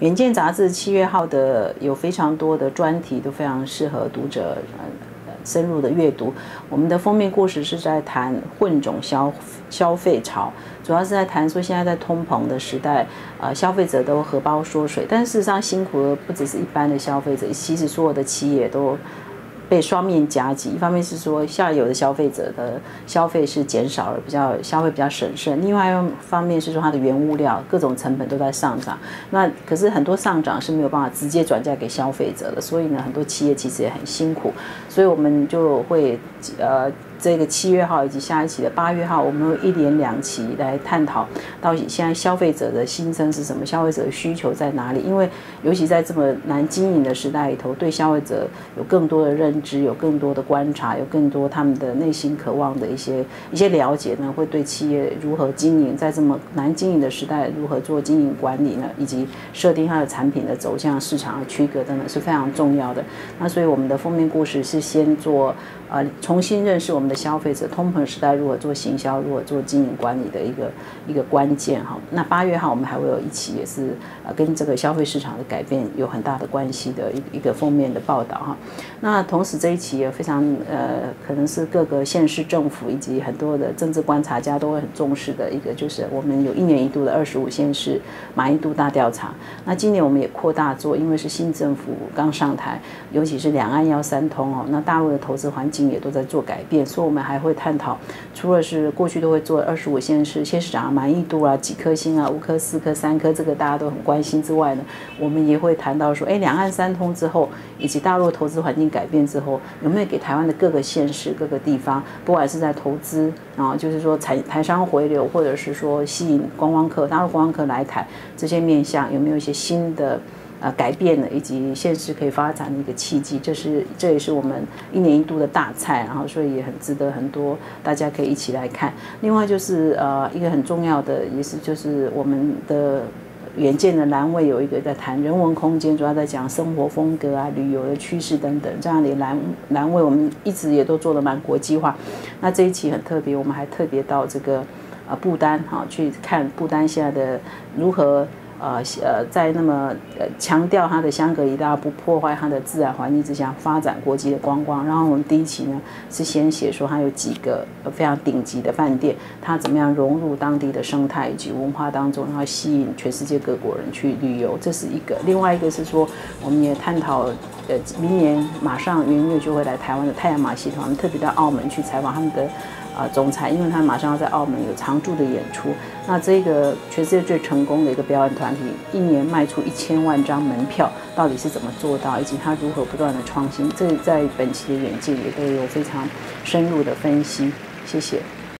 远见杂志七月号的有非常多的专题，都非常适合读者呃深入的阅读。我们的封面故事是在谈混种消消费潮，主要是在谈说现在在通膨的时代，呃，消费者都荷包缩水，但事实上辛苦的不只是一般的消费者，其实所有的企业都。被双面夹击，一方面是说下游的消费者的消费是减少了，比较消费比较省慎；另外一方面是说它的原物料各种成本都在上涨。那可是很多上涨是没有办法直接转嫁给消费者的，所以呢，很多企业其实也很辛苦。所以我们就会呃。这个七月号以及下一期的八月号，我们会一连两期来探讨到底现在消费者的心声是什么，消费者的需求在哪里？因为尤其在这么难经营的时代里头，对消费者有更多的认知，有更多的观察，有更多他们的内心渴望的一些一些了解呢，会对企业如何经营，在这么难经营的时代，如何做经营管理呢？以及设定它的产品的走向、市场的区隔等等是非常重要的。那所以我们的封面故事是先做。呃，重新认识我们的消费者，通膨时代如何做行销，如何做经营管理的一个一个关键哈。那八月号我们还会有一期，也是呃跟这个消费市场的改变有很大的关系的一一个封面的报道哈。那同时这一期也非常呃，可能是各个县市政府以及很多的政治观察家都会很重视的一个，就是我们有一年一度的二十五县市满意度大调查。那今年我们也扩大做，因为是新政府刚上台，尤其是两岸要三通哦，那大陆的投资环境。也都在做改变，所以我们还会探讨，除了是过去都会做二十五线市县市长满意度啊，几颗星啊，五颗、四颗、三颗，这个大家都很关心之外呢，我们也会谈到说，哎，两岸三通之后，以及大陆投资环境改变之后，有没有给台湾的各个县市、各个地方，不管是在投资啊，就是说台台商回流，或者是说吸引观光客、大陆观光客来台，这些面向有没有一些新的？呃，改变了以及现实可以发展的一个契机，这是这也是我们一年一度的大菜，然后所以也很值得很多大家可以一起来看。另外就是呃一个很重要的也是就是我们的远见的栏位有一个在谈人文空间，主要在讲生活风格啊、旅游的趋势等等这样的栏栏位，我们一直也都做的蛮国际化。那这一期很特别，我们还特别到这个呃不丹哈去看不丹现在的如何。呃呃，在那么呃强调它的香格里拉不破坏它的自然环境之下发展国际的观光。然后我们第一期呢是先写说它有几个非常顶级的饭店，它怎么样融入当地的生态以及文化当中，然后吸引全世界各国人去旅游，这是一个。另外一个是说，我们也探讨呃明年马上元月就会来台湾的太阳马戏团，特别到澳门去采访他们的。啊，总裁，因为他马上要在澳门有常驻的演出，那这个全世界最成功的一个表演团体，一年卖出一千万张门票，到底是怎么做到，以及他如何不断的创新，这在本期的演进也都有非常深入的分析。谢谢。